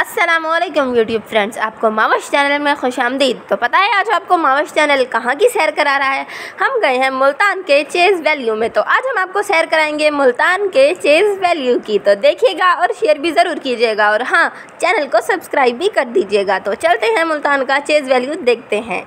Aslam YouTube friends आपको मावश channel में खुश आमदीद। तो पता है आज आपको मावश चैनल कहाँ की सैर करा रहा है? हम गए हैं मुल्तान के चेज़ वैल्यू में। तो आज हम आपको सैर कराएँगे मुल्तान के चेज़ वैल्यू की। तो देखिएगा और शेयर भी ज़रूर कीजिएगा। और हाँ चैनल को सब्सक्राइब भी कर दीजिएगा। तो चलते हैं मुल्तान का चेज़ वैल्यू देखते हैं।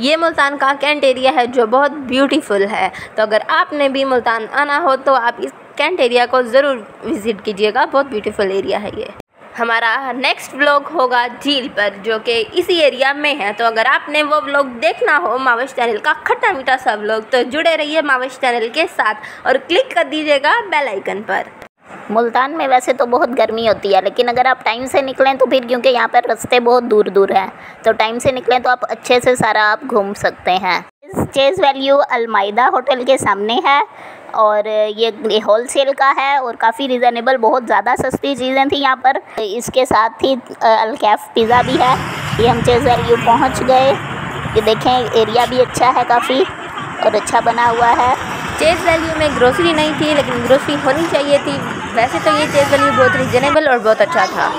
ये मुल्तान का कैंट एरिया है जो बहुत ब्यूटीफुल है। तो अगर आपने भी मुल्तान आना हो तो आप इस कैंट एरिया को ज़रूर विज़िट कीजिएगा। बहुत ब्यूटीफुल एरिया है ये। हमारा नेक्स्ट व्लॉग होगा झील पर, जो कि इसी एरिया में है। तो अगर आपने वो व्लॉग देखना हो, मावश चैनल का खट्टा मीठा सब व्लॉग तो जुड़े रहिए मावश चैनल के साथ और क्लिक कर दीजिएगा बेल आइकन पर। मुल्तान में वैसे तो बहुत गर्मी होती है, लेकिन अगर आप टाइम से निकलें तो फिर, क्योंकि यहाँ पर रास्ते बहुत दूर दूर हैं तो टाइम से निकलें तो आप अच्छे से सारा आप घूम सकते हैं। चेज़ वैल्यू अलमायदा होटल के सामने है और ये होल सेल का है और काफ़ी रिजनेबल बहुत ज़्यादा सस्ती चीज़ें थी यहाँ पर। इसके साथ ही अलकैफ पिज़्ज़ा भी है। ये हम चेज़ वैल्यू पहुँच गए। ये देखें, एरिया भी अच्छा है काफ़ी और अच्छा बना हुआ है। चेज़ वैल्यू में ग्रोसरी नहीं थी, लेकिन ग्रोसरी होनी चाहिए थी। वैसे तो ये चेज़ वैल्यू बहुत रिजनेबल और बहुत अच्छा था।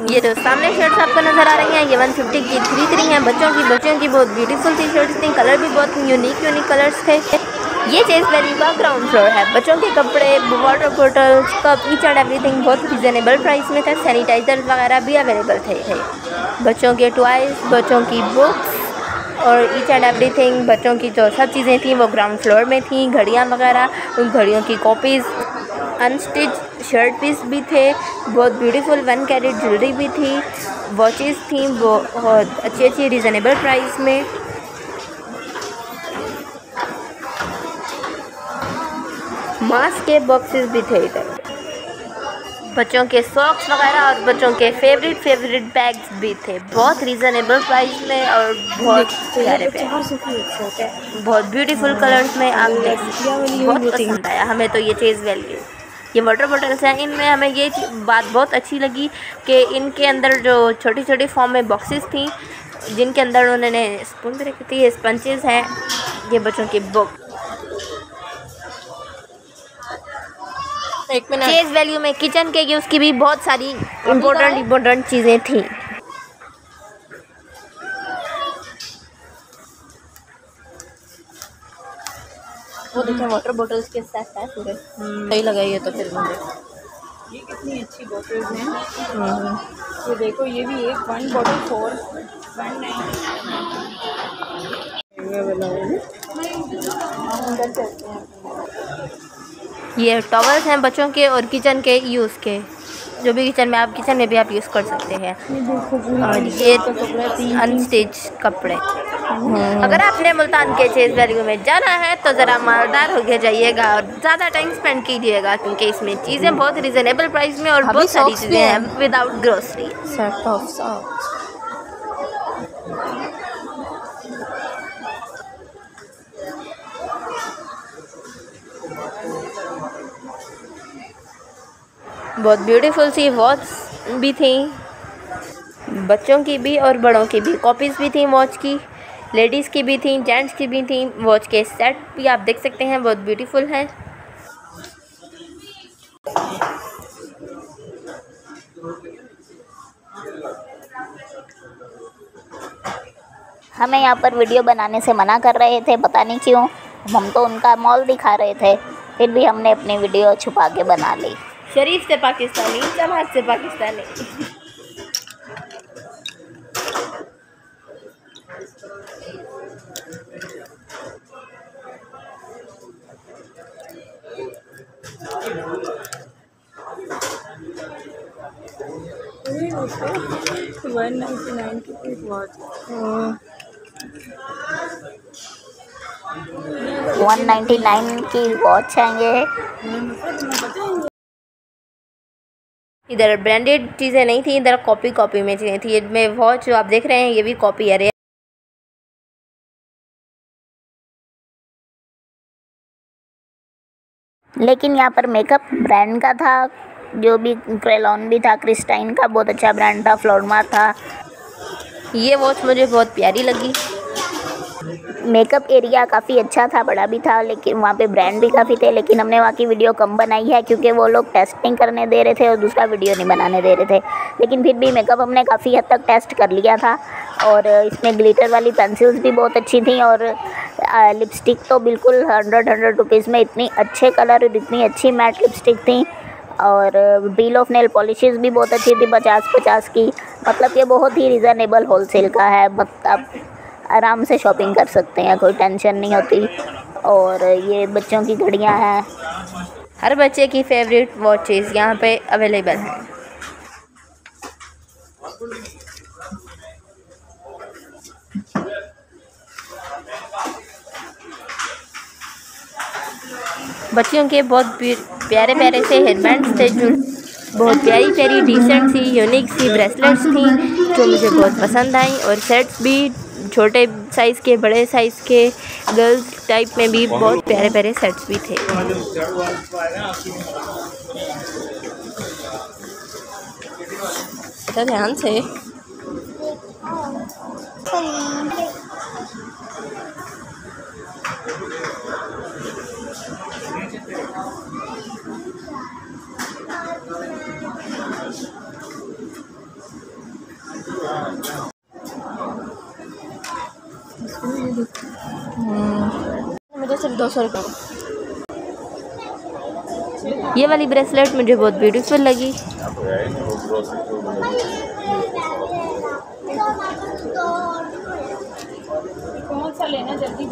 ये जो सामने शर्ट्स आपको नज़र आ रही हैं ये 150 की थ्री थ्री हैं। बच्चों की बच्चों की बहुत ब्यूटीफुल सी शर्ट्स थी कलर भी बहुत यूनिक यूनिक कलर्स थे। ये चेज वैली का ग्राउंड फ्लोर है। बच्चों के कपड़े water bottles cup each and everything बहुत रिजनेबल प्राइस में था। सैनिटाइजर वगैरह भी अवेलेबल थे, थे। बच्चों के टॉयज़ बच्चों की बुक्स और ईच एंड एवरीथिंग बच्चों की जो सब चीज़ें थी वो ग्राउंड फ्लोर में थी घड़ियाँ वगैरह उन घड़ियों की कॉपीज़ अनस्टिच शर्ट पीस भी थे बहुत ब्यूटीफुल वन कैरेट ज्वेलरी भी थी वॉचेस थी बहुत अच्छी अच्छी रिजनेबल प्राइस में। मास्क के बॉक्सेस भी थे इधर। बच्चों के सॉक्स वगैरह और बच्चों के फेवरेट फेवरेट बैग्स भी थे। बहुत रीज़नेबल प्राइस में और बहुत प्यारे पे बहुत ब्यूटीफुल कलर्स में आप देख बहुत पसंद आया। हमें तो ये चीज़ वैल्यू ये वाटर बॉटल्स हैं। इनमें हमें ये बात बहुत अच्छी लगी कि इनके अंदर जो छोटी छोटी फॉर्म में बॉक्सेस थी जिनके अंदर उन्होंने स्पून भी रखी थी स्पंचेज़ हैं ये बच्चों की बुक एक मिनट। वैल्यू में किचन के यूज़ की भी बहुत सारी इम्पोर्टेंट इम्पोर्टेंट चीज़ें थी। वो देखें वाटर बोटल्स के साथ है पूरे। सही लगा ये तो फिर मुझे ये कितनी अच्छी बोटल्स हैं। हम्म। ये देखो ये भी एक वन बॉटल फोर वन ये टॉवल्स हैं बच्चों के और किचन के यूज़ के। जो भी किचन में आप किचन में भी आप यूज़ कर सकते हैं। और ये अनस्टिच कपड़े हम्म। अगर आपने मुल्तान के चेज वैल्यू में जाना है तो ज़रा मालदार होकर जाइएगा और ज़्यादा टाइम स्पेंड कीजिएगा क्योंकि इसमें चीज़ें बहुत रिजनेबल प्राइस में और बहुत सारी चीज़ें हैं विदाउट ग्रोसरी बहुत ब्यूटीफुल सी वॉच भी थी। बच्चों की भी और बड़ों की भी। कॉपीज़ भी थी वॉच की। लेडीज़ की भी थी जेंट्स की भी थी वॉच के सेट भी आप देख सकते हैं बहुत ब्यूटीफुल है। हमें यहाँ पर वीडियो बनाने से मना कर रहे थे पता नहीं क्यों। हम तो उनका मॉल दिखा रहे थे फिर भी हमने अपनी वीडियो छुपा के बना ली। शरीफ से पाकिस्तानी जमात से पाकिस्तानी। वन नाइन्टी नाइन की वॉच वन नाइन्टी नाइन की वॉच है ये इधर ब्रांडेड चीज़ें नहीं थी इधर कॉपी कॉपी में चीज़ें थी। में वॉच जो आप देख रहे हैं ये भी कॉपी है लेकिन यहाँ पर मेकअप ब्रांड का था। जो भी क्रेलॉन भी था क्रिस्टाइन का बहुत अच्छा ब्रांड था फ्लोरमा था। ये वॉच मुझे बहुत प्यारी लगी। मेकअप एरिया काफ़ी अच्छा था बड़ा भी था लेकिन वहाँ पे ब्रांड भी काफ़ी थे लेकिन हमने वहाँ की वीडियो कम बनाई है क्योंकि वो लोग टेस्टिंग करने दे रहे थे और दूसरा वीडियो नहीं बनाने दे रहे थे। लेकिन फिर भी मेकअप हमने काफ़ी हद तक टेस्ट कर लिया था और इसमें ग्लिटर वाली पेंसिल्स भी बहुत अच्छी थी और लिपस्टिक तो बिल्कुल हंड्रेड हंड्रेड रुपीज़ में इतनी अच्छे कलर और इतनी अच्छी मैट लिपस्टिक थी। और बिल ऑफ़ नेल पॉलिशेस भी बहुत अच्छी थी पचास पचास की। मतलब ये बहुत ही रिज़नेबल होलसेल का है मतलब आराम से शॉपिंग कर सकते हैं, कोई टेंशन नहीं होती। और ये बच्चों की घड़ियाँ हैं। हर बच्चे की फेवरेट वॉचेस यहाँ पे अवेलेबल हैं। बच्चियों के बहुत प्यारे प्यारे से हेयरबैंड्स थे जो बहुत प्यारी प्यारी डिसेंट सी यूनिक सी ब्रेसलेट्स थी, जो मुझे बहुत पसंद आई। और सेट्स भी छोटे साइज़ के, बड़े साइज़ के गर्ल्स टाइप में भी बहुत प्यारे प्यारे सेट्स भी थे। अच्छा ध्यान से। मुझे करो। सौ रुपये ये वाली ब्रेसलेट मुझे बहुत ब्यूटीफुल लगी। कौन सा लेना जल्दी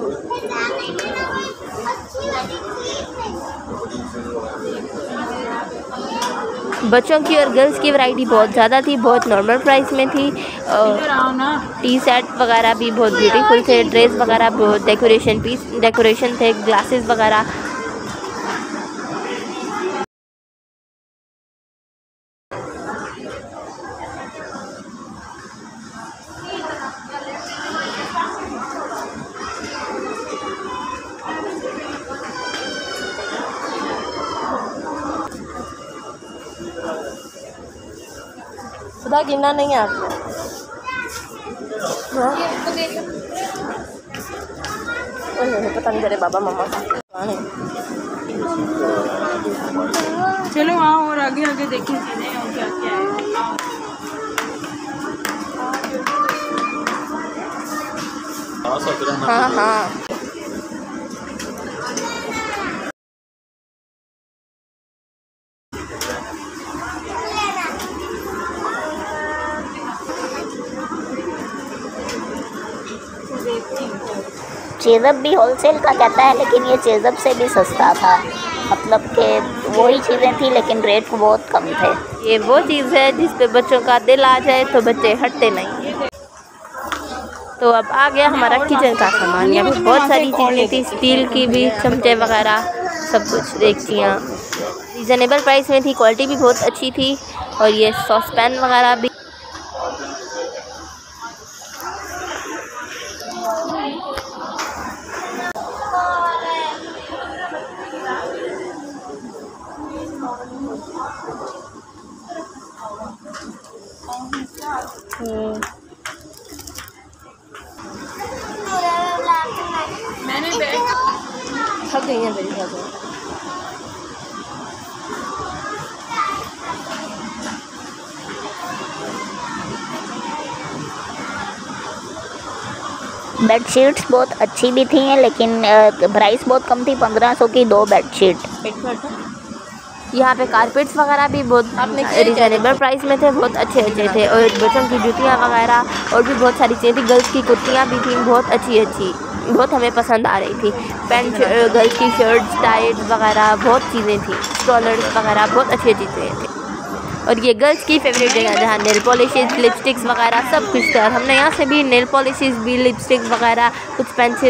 बच्चों की और गर्ल्स की वैरायटी बहुत ज़्यादा थी, बहुत नॉर्मल प्राइस में थी। टी सेट वगैरह भी बहुत ब्यूटीफुल थे ड्रेस वगैरह, बहुत डेकोरेशन पीस डेकोरेशन थे ग्लासेस वगैरह। खुदा गिनना नहीं है आपको? पता नहीं तेरे बाबा मम्मा चलो हाँ और आगे आगे देखें क्या क्या है हाँ हाँ चेज़अप भी होलसेल का कहता है, लेकिन ये चेज़अप से भी सस्ता था। मतलब कि वही चीज़ें थी, लेकिन रेट बहुत कम थे। ये वो चीज़ है जिस पे बच्चों का दिल आ जाए तो बच्चे हटते नहीं तो अब आ गया हमारा किचन का सामान। यहाँ पे बहुत सारी चीज़ें थी, स्टील की भी, चमचे वगैरह, सब कुछ देखतियाँ रिजनेबल प्राइस में थी क्वालिटी भी बहुत अच्छी थी, और ये सॉस पैन वगैरह भी। मैंने थक गई हैं मेरी बेडशीट्स बहुत अच्छी भी थी लेकिन प्राइस बहुत कम थी पंद्रह सौ की दो बेडशीट यहाँ पे कारपेट्स वगैरह भी बहुत रिजनेबल प्राइस में थे बहुत अच्छे अच्छे थे। और बच्चों की जूतियाँ वगैरह और भी बहुत सारी चीज़ें थी। गर्ल्स की कुर्तियाँ भी थी बहुत अच्छी अच्छी बहुत हमें पसंद आ रही थी। पैंट गर्ल्स की शर्ट्स टाइट वगैरह बहुत चीज़ें थी। स्टॉलर्स वगैरह बहुत अच्छी अच्छी चीज़ें थी। और ये गर्ल्स की फेवरेट जगह जहाँ नेल पॉलिशेज लिपस्टिक्स वगैरह सब कुछ था। और हमने यहाँ से भी नेल पॉलिशेज भी लिपस्टिक वगैरह कुछ पेंसिल